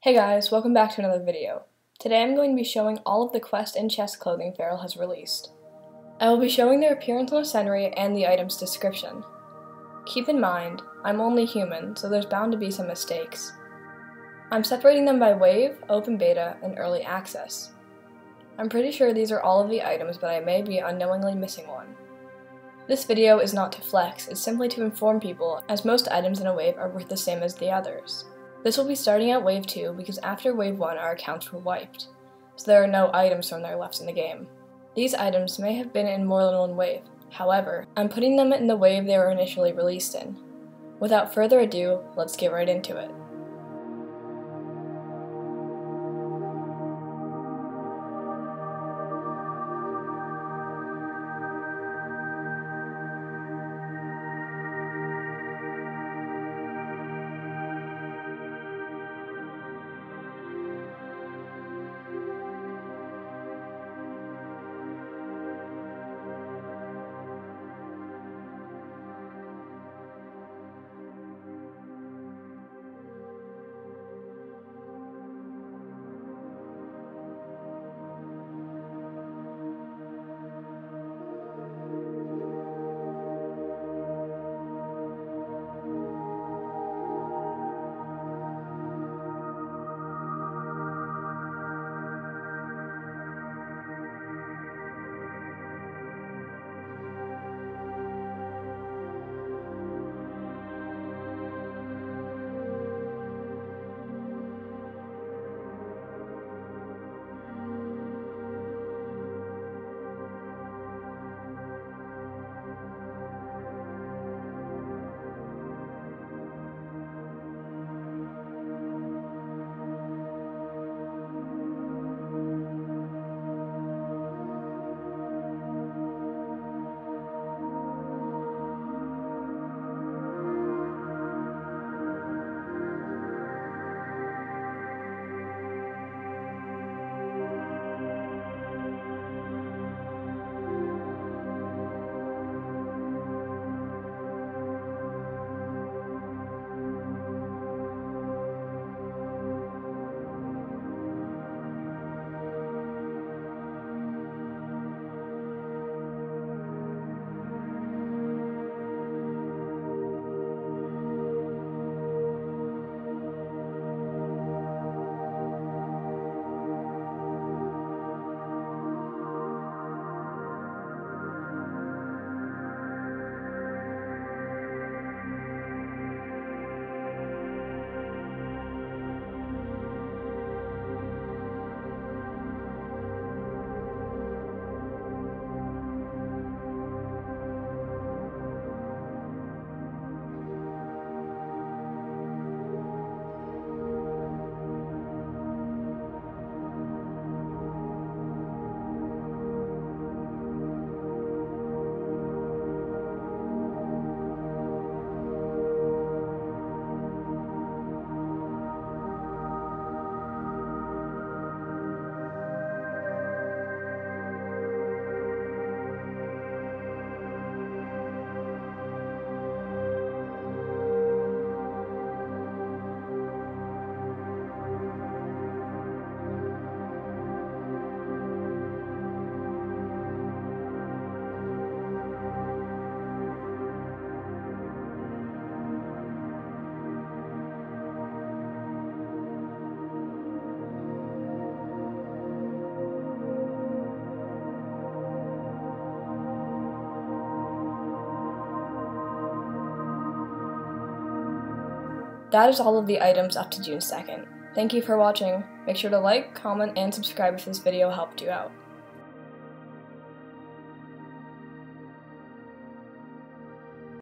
Hey guys, welcome back to another video. Today I'm going to be showing all of the quest and chest clothing Feral has released. I will be showing their appearance on a scenery and the item's description. Keep in mind, I'm only human, so there's bound to be some mistakes. I'm separating them by wave, open beta, and early access. I'm pretty sure these are all of the items, but I may be unknowingly missing one. This video is not to flex, it's simply to inform people, as most items in a wave are worth the same as the others. This will be starting at Wave 2 because after Wave 1 our accounts were wiped, so there are no items from there left in the game. These items may have been in more than one wave, however, I'm putting them in the wave they were initially released in. Without further ado, let's get right into it. That is all of the items up to June 2nd. Thank you for watching. Make sure to like, comment, and subscribe if this video helped you out.